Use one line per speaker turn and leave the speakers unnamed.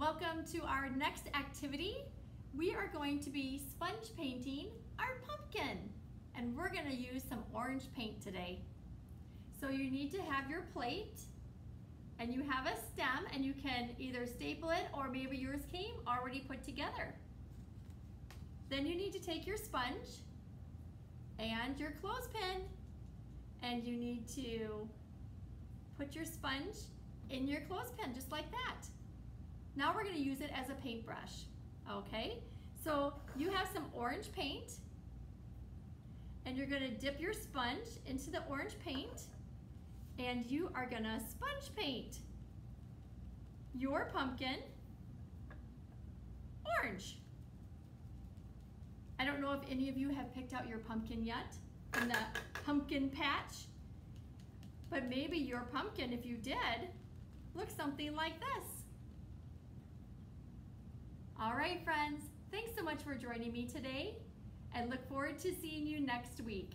Welcome to our next activity. We are going to be sponge painting our pumpkin and we're going to use some orange paint today. So you need to have your plate and you have a stem and you can either staple it or maybe yours came already put together. Then you need to take your sponge and your clothespin and you need to put your sponge in your clothespin just like that. Now we're going to use it as a paintbrush. Okay, so you have some orange paint and you're going to dip your sponge into the orange paint and you are going to sponge paint your pumpkin orange. I don't know if any of you have picked out your pumpkin yet in the pumpkin patch, but maybe your pumpkin, if you did, looks something like this. All right, friends, thanks so much for joining me today and look forward to seeing you next week.